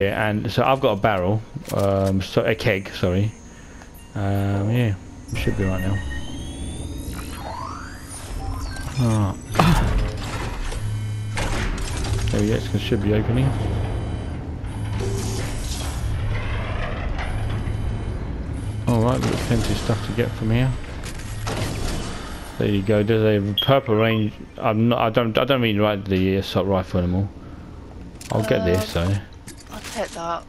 Yeah, and so I've got a barrel, um, so a keg, sorry. Um, yeah, should be right now. Ah. There we go, it should be opening. Alright, we've got plenty of stuff to get from here. There you go, there's a purple range. I'm not, I don't, I don't really like the assault rifle anymore. I'll get this though. Take that.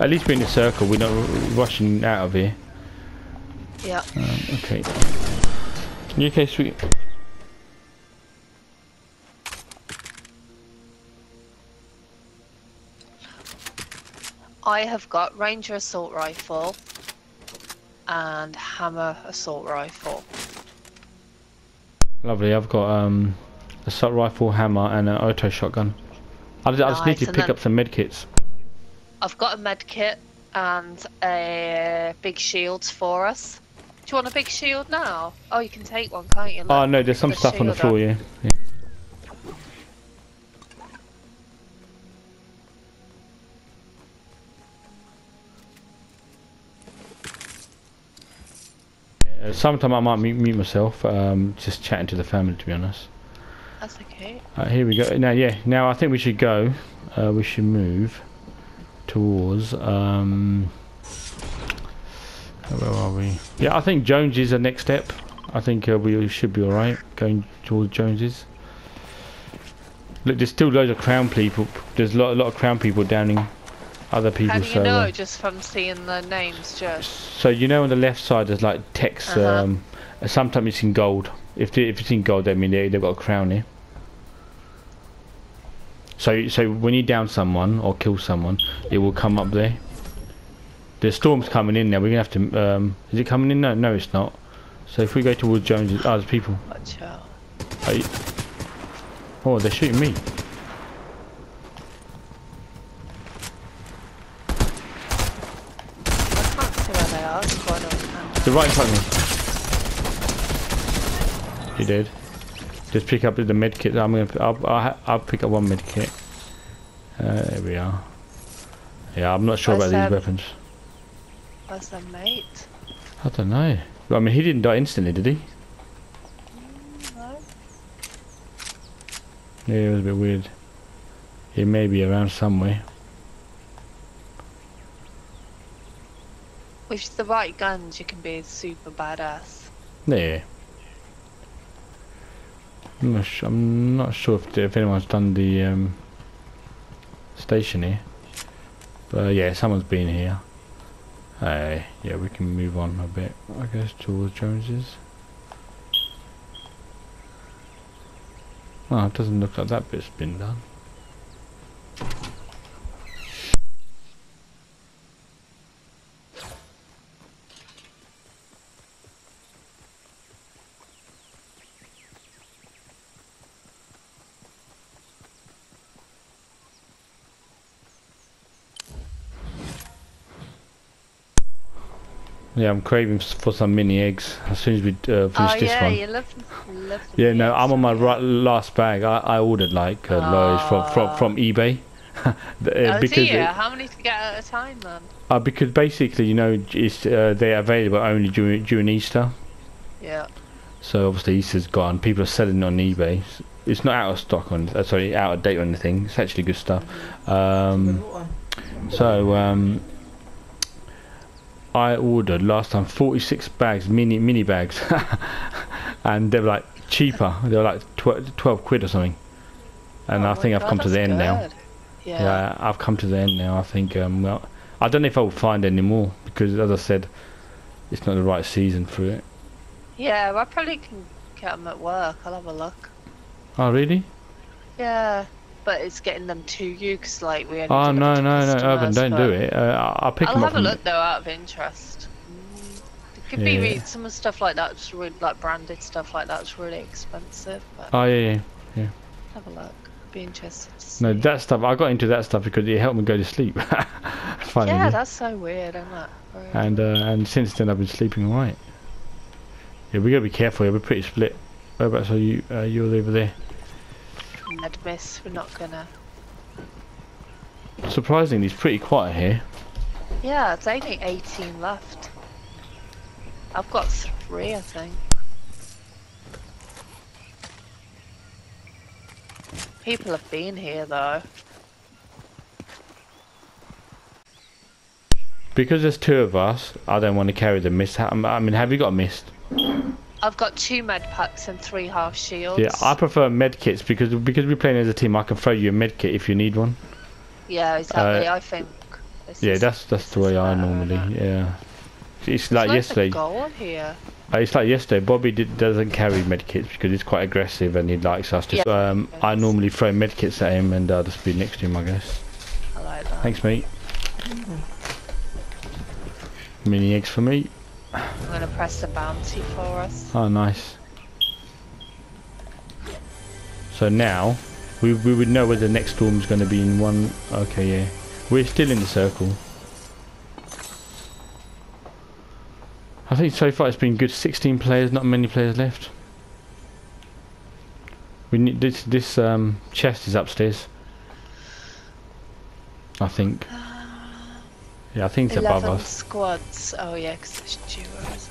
At least we're in a circle, we're not rushing out of here. Yeah. Um, okay. You okay, sweet? I have got Ranger Assault Rifle and Hammer Assault Rifle. Lovely, I've got um, assault rifle, hammer, and an auto shotgun. I just, I just need to and pick up some medkits. I've got a med kit and a big shield for us. Do you want a big shield now? Oh, you can take one, can't you? Oh no, there's some stuff on the floor, yeah. yeah. Uh, Sometime I might mute, mute myself, um, just chatting to the family to be honest. That's okay. Uh, here we go. Now, yeah. Now I think we should go. Uh, we should move towards. Um, where are we? Yeah, I think Jones is the next step. I think uh, we should be all right going towards Joneses. Look, there's still loads of crown people. There's a lot, a lot of crown people downing other people. How do you so, know uh, just from seeing the names just? so you know on the left side there's like text. Uh-huh. Um, sometimes it's in gold. If they, if it's in gold, I mean they they've got a crown here. So so when you down someone or kill someone, it will come up there. The storm's coming in now. We're gonna have to. Um, is it coming in? No, no, it's not. So if we go towards Jones, oh, there's people. Watch out. You- oh, they're shooting me. I can't see where they are. It's quite on They're right in front of me. You did. Just pick up the med kit. I'm gonna. I'll, I'll, I'll pick up one med kit. Uh, there we are. Yeah, I'm not sure about these weapons. Their mate? I don't know. I mean, he didn't die instantly, did he? No. Yeah, it was a bit weird. He may be around somewhere. With the right guns, you can be super badass. Yeah. I'm not, su- I'm not sure if, if anyone's done the um, station here. But uh, yeah, someone's been here. Uh, yeah, we can move on a bit, I guess, towards Jones's. Oh, it doesn't look like that bit's been done. Yeah, I'm craving for some mini eggs as soon as we uh, finish oh this yeah, one. you love, love Yeah, no, meats, I'm on my don't right, last bag. I, I ordered like uh, loads from, from from eBay. The- uh, Oh, because do you? it- How many to get at a time then? uh, because basically, you know, it's uh, they're available only during during Easter. Yeah. So obviously Easter's gone. People are selling on eBay. It's not out of stock on, uh, sorry, out of date or anything. It's actually good stuff. Um, so um, I ordered last time 46 bags, mini mini bags, and they were like cheaper. They were like tw- 12 quid or something. And Oh I think I've come to the end now. Yeah. Yeah, I've come to the end now. I think. Um, well, I don't know if I will find any more because, as I said, it's not the right season for it. Yeah, well, I probably can get them at work. I'll have a look. Oh, really? Yeah, but it's getting them to you because like we. only Oh no, no, no, Urban, don't but do it. Uh, I- I'll pick I'll them up. have a look though, out of interest. Mm, It could be Yeah. re- some stuff like that's really like branded stuff like that's really expensive. But Oh yeah, yeah. have a look. Be interested. No, that stuff. I got into that stuff because it helped me go to sleep. Finally. Yeah, that's so weird, isn't it? Very and uh, and since then I've been sleeping all right. Yeah, we gotta be careful. here, We're pretty split. Whereabouts are you? Uh, you're over there. Med mist. We're not gonna. Surprisingly, it's pretty quiet here. Yeah, it's only 18 left. I've got three, I think. People have been here though. Because there's two of us, I don't want to carry the mist. I mean, have you got a mist? I've got two med packs and three half shields. Yeah, I prefer med kits because because we're playing as a team. I can throw you a med kit if you need one. Yeah, exactly. I think. Yeah, is- that's that's the way I normally. Yeah, it's It's like yesterday. to go on here. Uh, It's like yesterday. Bobby did, doesn't carry medkits because he's quite aggressive and he likes us. Just Yeah. um, I normally throw medkits at him and I'll just be next to him, I guess. I like that. Thanks, mate. Mini eggs for me. I'm gonna press the bounty for us. Oh, nice. So now we we would know where the next storm's going to be in one. Okay, yeah, we're still in the circle. I think so far it's been good. 16 players, not many players left. We need this. This um, chest is upstairs. I think. Yeah, I think it's above 11 us. squads. Oh yeah, yeah, 'cause there's duos.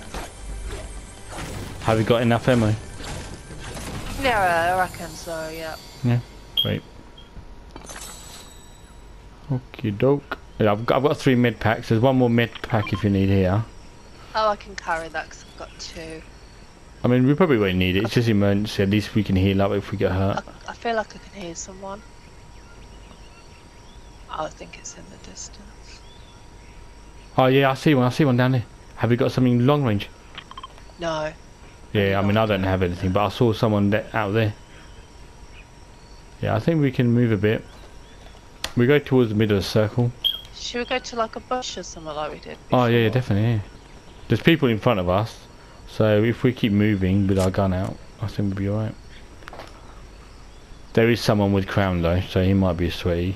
Have you got enough ammo? Yeah, I reckon so, yeah. Great. Okie doke. Yeah, I've got, I've got three mid packs. There's one more mid pack if you need here. Oh, I can carry that 'cause I've got two. I mean, we probably won't need it. It's just emergency. At least we can heal up if we get hurt. I feel like I can hear someone. I think it's in the distance. Oh yeah, I see one. I see one down there. Have you got something long range? No. Yeah, I mean, I don't have anything, but I saw someone out there. Yeah, I think we can move a bit. We go towards the middle of the circle. Should we go to like a bush or something like we did? Oh yeah, yeah, definitely. Yeah. There's people in front of us, so if we keep moving with our gun out, I think we'll be alright. There is someone with crown though, so he might be a sweaty.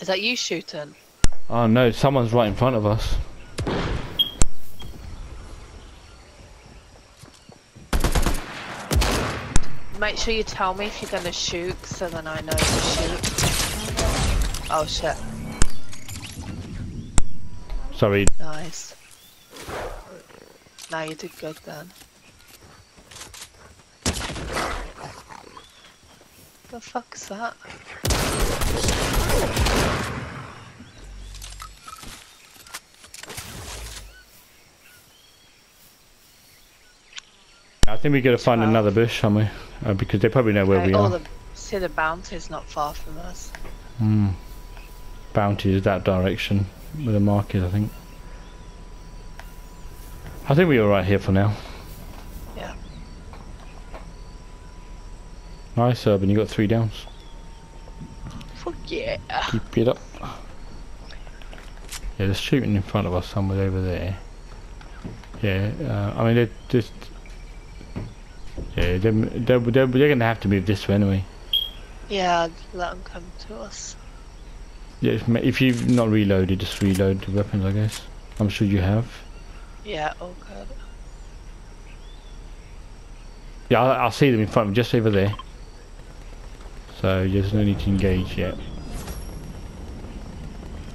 Is that you shooting? Oh no, someone's right in front of us. Make sure you tell me if you're gonna shoot, so then I know to shoot. Oh shit! Sorry, Nice. Now you did good then. The fuck's that? I think we gotta find Twelve. another bush, haven't we? Uh, because they probably know where Okay, we oh, are. the see the bounty's not far from us. Hmm. Bounty is that direction with the markers, I think. I think we're alright here for now. Yeah. Nice, Urban. You got three downs. Fuck yeah. Keep it up. Yeah, they're shooting in front of us somewhere over there. Yeah, uh, I mean, they're just... Yeah, they're, they're, they're, they're going to have to move this way anyway. Yeah, let them come to us. Yeah, if, you've not reloaded, just reload the weapons, I guess. I'm sure you have. Yeah, good. Yeah, I, I see them in front of me, just over there. So there's no need to engage yet.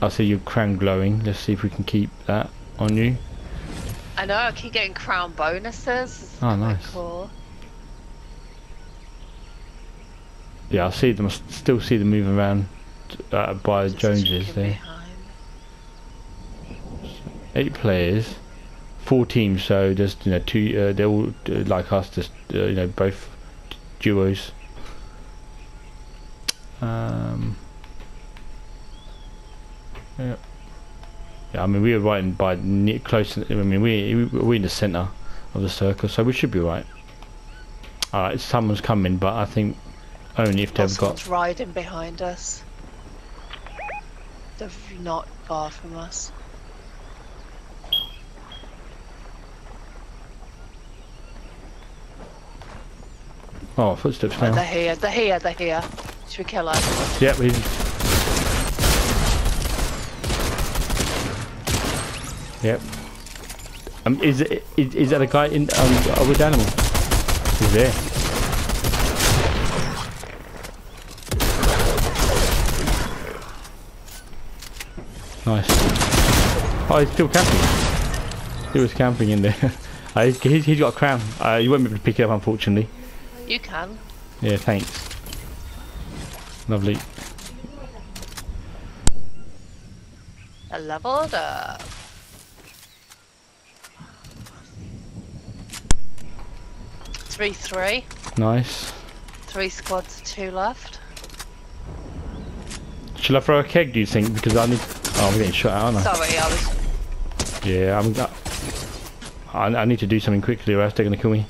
I see your crown glowing. Let's see if we can keep that on you. I know, I keep getting crown bonuses. It's Oh, nice. Cool. Yeah, I see them. I still see them moving around uh, by Just Joneses there. Eight players, four teams. So there's you know two. Uh, they're all uh, like us, just uh, you know both duos. Yeah. Yeah, I mean we are right in by near, close. I mean we we're in the centre of the circle, so we should be right. Alright, someone's coming, but I think only if Oh, they've got. someone's riding behind us. They're not far from us. Oh, footsteps oh, now. They're here, they're here, they're here. Should we kill her? Yep, we. Yep. Um, is it is, is that a guy in um with animal? He's there. Nice. Oh, he's still camping. He was camping in there. uh, he's, he's got a crown. Uh, you won't be able to pick it up, unfortunately. You can. Yeah, thanks. Lovely. I leveled up. Three, three. Nice. Three squads, two left. Shall I throw a keg, do you think? Because I need... Oh, I'm getting shot out, aren't I? Sorry, I was. Yeah, I'm... I, I need to do something quickly or else they're going to kill me.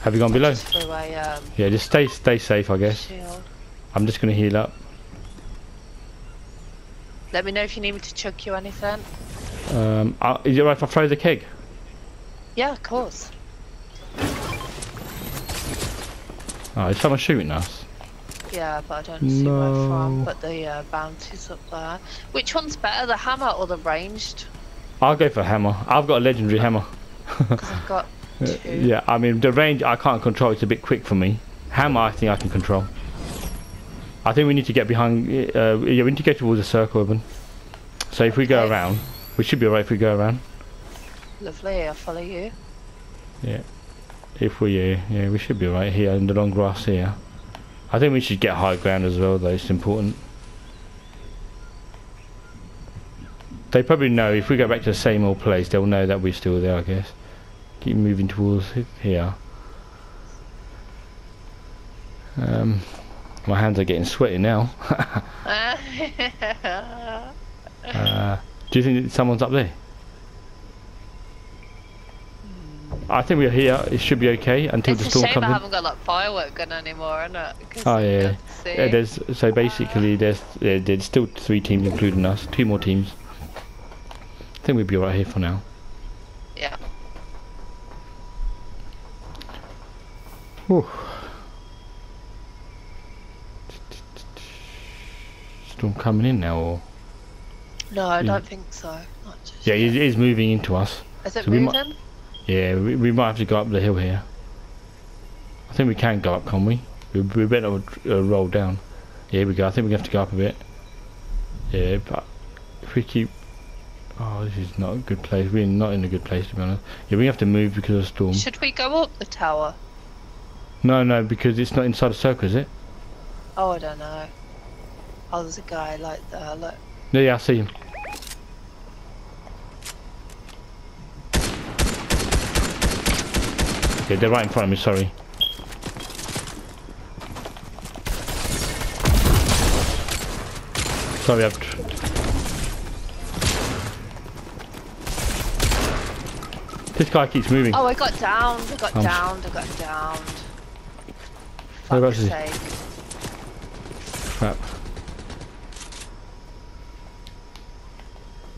Have you gone below? Just um, Yeah, just stay stay safe, I guess. shield. I'm just going to heal up. Let me know if you need me to chuck you anything. Um, uh, is it right if I throw the keg? Yeah, of course. Oh, is someone shooting us? Yeah, but I don't see where from. But the uh, bounty's up there. Which one's better, the hammer or the ranged? I'll go for hammer. I've got a legendary hammer. Because I've got Uh, two. yeah, I mean, the range I can't control. It's a bit quick for me. Hammer, I think I can control. I think we need to get behind... Uh, yeah, we need to go towards the circle, Urban. So if we go Okay. around, we should be alright if we go around. Lovely, I'll follow you. Yeah. If we, uh, yeah, we should be right here in the long grass here. I think we should get high ground as well, though. It's important. They probably know if we go back to the same old place, they'll know that we're still there. I guess. Keep moving towards here. Um, my hands are getting sweaty now. uh, do you think someone's up there? I think we're here. It should be okay until it's the a storm shame comes I in. haven't got like firework gun anymore, isn't it? Oh, yeah. Yeah, there's so basically there's yeah, there's still three teams including us, two more teams. I think we'd be right here for now. Yeah. Whew. Storm coming in now, or No, I don't mm. think so. Not just yeah, it is moving into us. Is it so moving? Yeah, we, we might have to go up the hill here. I think we can go up, can we? We, we better uh, roll down. Yeah, here we go. I think we have to go up a bit. Yeah, but if we keep... Oh, this is not a good place. We're not in a good place, to be honest. Yeah, we have to move because of the storm. Should we go up the tower? No, no, because it's not inside a circle, is it? Oh, I don't know. Oh, there's a guy like that. Look. Yeah, yeah, I see him. Yeah, they're right in front of me, sorry. Sorry, I've... This guy keeps moving. Oh, I got downed. I got I'm downed. I got downed. Fuck's is sake. Crap.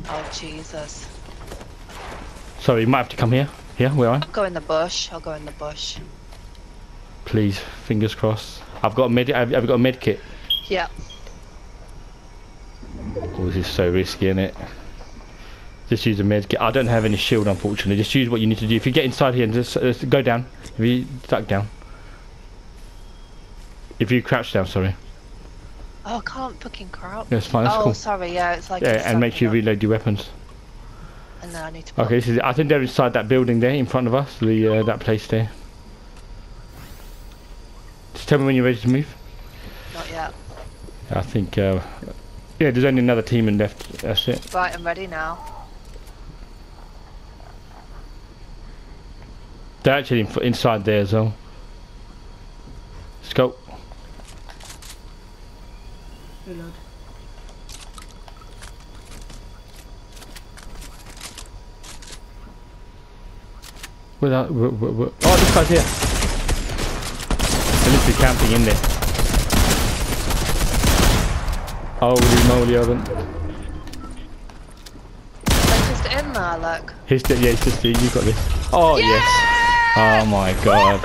Oh, Jesus. Sorry, you might have to come here. Here, where I? I'll go in the bush. I'll go in the bush. Please, fingers crossed. I've got a med. I've, I've got a med kit. Yeah. Oh, this is so risky, isn't it? Just use a med kit. I don't have any shield, unfortunately. Just use what you need to do. If you get inside here and just, just go down. If you duck down. If you crouch down, sorry. Oh, I can't fucking crouch. That's fine. That's oh, cool. sorry. Yeah, it's like. Yeah, and make sure you reload your weapons. Up, And then I need to. Put Okay, this is. I think they're inside that building there in front of us. The uh, that place there. Just tell me when you're ready to move. Not yet. I think. Uh, yeah, there's only another team in left. That's it. Right, I'm ready now. They're actually in, inside there as well. Scope. Reload. Where that, where, where, where- oh, this guy's here. They're literally camping in there. Oh, holy moly, oven. They're just in there, look. He's the, yeah, it's just you got this. Oh yes. Oh my god.